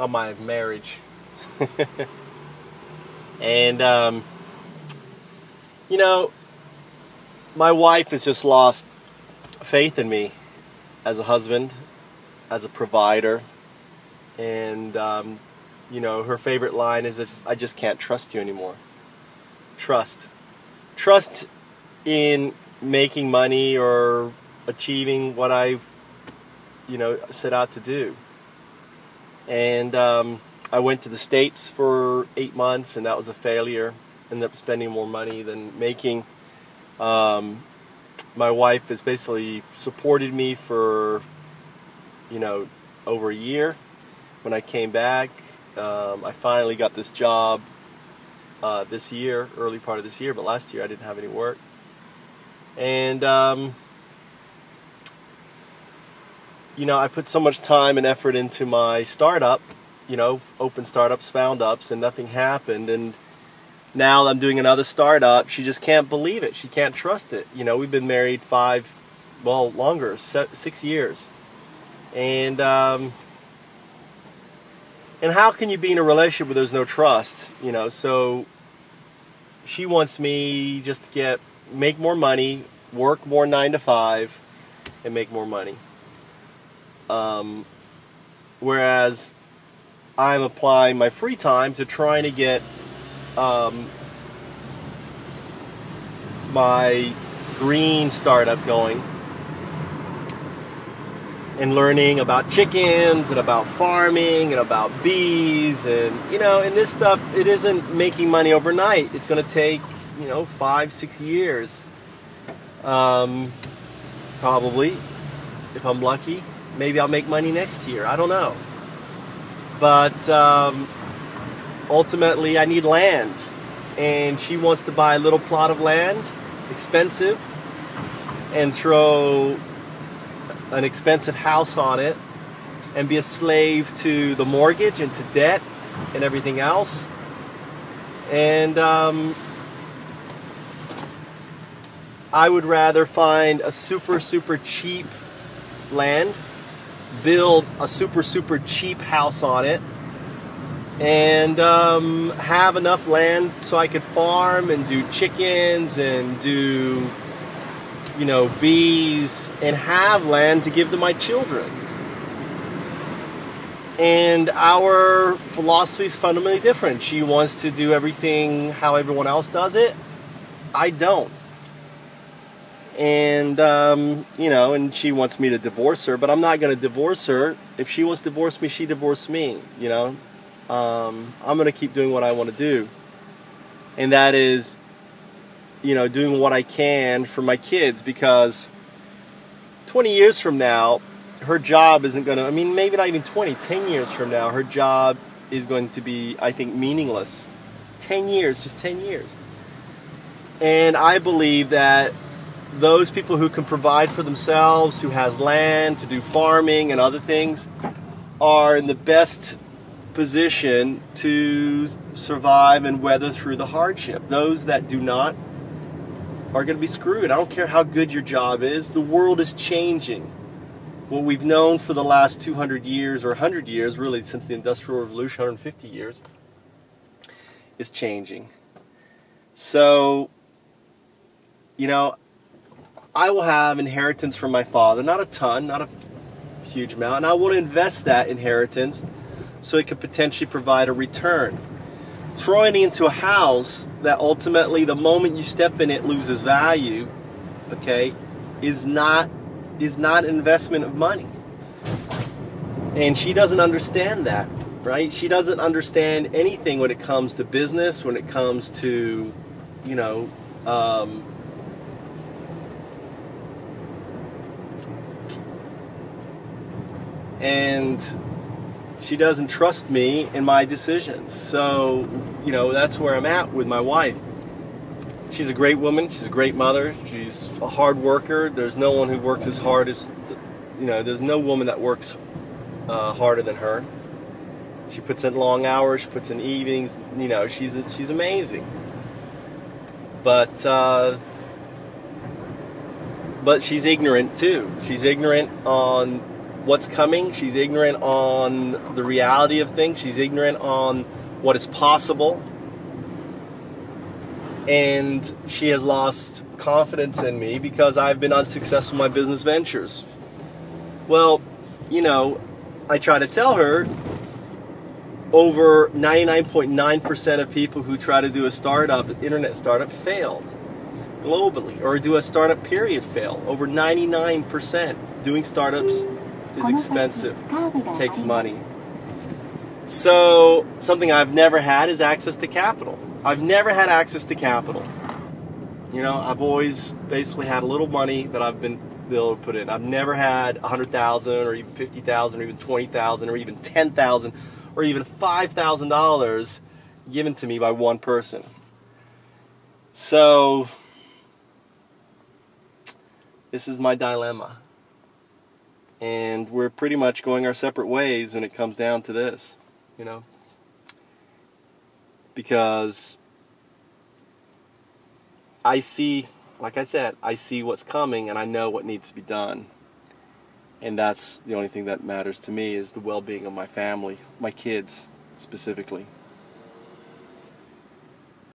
on my marriage. and, um, you know, my wife has just lost faith in me as a husband, as a provider, and um, you know her favorite line is "I just can't trust you anymore." Trust, trust in making money or achieving what I, you know, set out to do. And um, I went to the states for eight months, and that was a failure. Ended up spending more money than making. Um, my wife has basically supported me for, you know, over a year. When I came back, um, I finally got this job uh, this year, early part of this year, but last year I didn't have any work. And, um, you know, I put so much time and effort into my startup, you know, open startups, FoundUps, and nothing happened. And now I'm doing another startup. She just can't believe it. She can't trust it. You know, we've been married five, well, longer, six years. And, um, and how can you be in a relationship where there's no trust? You know, so she wants me just to get, make more money, work more nine to five, and make more money. Um, whereas I'm applying my free time to trying to get um, my green startup going and learning about chickens and about farming and about bees and you know and this stuff it isn't making money overnight. It's going to take you know five six years. Um, probably if i'm lucky maybe i'll make money next year i don't know but um, ultimately I need land. And she wants to buy a little plot of land, expensive, and throw an expensive house on it and be a slave to the mortgage and to debt and everything else. And um, I would rather find a super, super cheap land, build a super, super cheap house on it, and um, have enough land so I could farm and do chickens and do, you know, bees and have land to give to my children. And our philosophy is fundamentally different. She wants to do everything how everyone else does it. I don't. And, um, you know, and she wants me to divorce her, but I'm not going to divorce her. If she wants to divorce me, she divorce me, you know um, I'm going to keep doing what I want to do. And that is, you know, doing what I can for my kids because 20 years from now, her job isn't going to, I mean, maybe not even 20, 10 years from now, her job is going to be, I think, meaningless. 10 years, just 10 years. And I believe that those people who can provide for themselves, who has land to do farming and other things, are in the best position to survive and weather through the hardship. Those that do not are going to be screwed. I don't care how good your job is, the world is changing. What we've known for the last 200 years or 100 years, really since the Industrial Revolution, 150 years, is changing. So, you know, I will have inheritance from my father, not a ton, not a huge amount, and I want to invest that inheritance so it could potentially provide a return. Throwing it into a house that ultimately the moment you step in it loses value, okay, is not is not an investment of money. And she doesn't understand that, right? She doesn't understand anything when it comes to business, when it comes to, you know, um, and she doesn't trust me in my decisions. So, you know, that's where I'm at with my wife. She's a great woman. She's a great mother. She's a hard worker. There's no one who works as hard as, you know, there's no woman that works uh, harder than her. She puts in long hours. She puts in evenings. You know, she's she's amazing. But uh, but she's ignorant too. She's ignorant on what's coming. She's ignorant on the reality of things. She's ignorant on what is possible. And she has lost confidence in me because I've been unsuccessful in my business ventures. Well, you know, I try to tell her over 99.9% of people who try to do a startup, internet startup, failed globally, or do a startup period fail. Over 99% doing startups is expensive, takes money. So, something I've never had is access to capital. I've never had access to capital. You know, I've always basically had a little money that I've been able to put in. I've never had a hundred thousand, or even fifty thousand, or even twenty thousand, or even ten thousand, or even five thousand dollars given to me by one person. So, this is my dilemma. And we're pretty much going our separate ways when it comes down to this, you know. Because I see, like I said, I see what's coming and I know what needs to be done. And that's the only thing that matters to me is the well being of my family, my kids specifically.